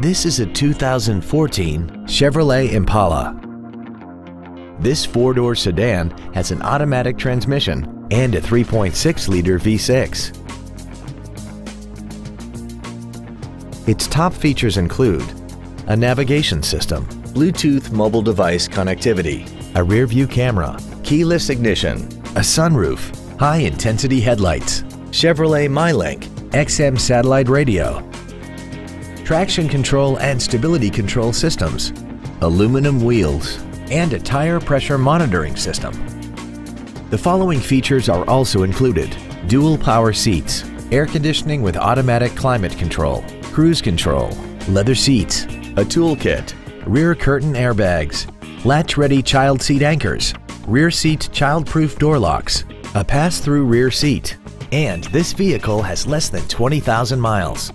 This is a 2014 Chevrolet Impala. This four-door sedan has an automatic transmission and a 3.6-liter V6. Its top features include a navigation system, Bluetooth mobile device connectivity, a rear-view camera, keyless ignition, a sunroof, high-intensity headlights, Chevrolet MyLink, XM satellite radio, traction control and stability control systems, aluminum wheels, and a tire pressure monitoring system. The following features are also included. Dual power seats, air conditioning with automatic climate control, cruise control, leather seats, a toolkit, rear curtain airbags, latch-ready child seat anchors, rear seat child-proof door locks, a pass-through rear seat, and this vehicle has less than 20,000 miles.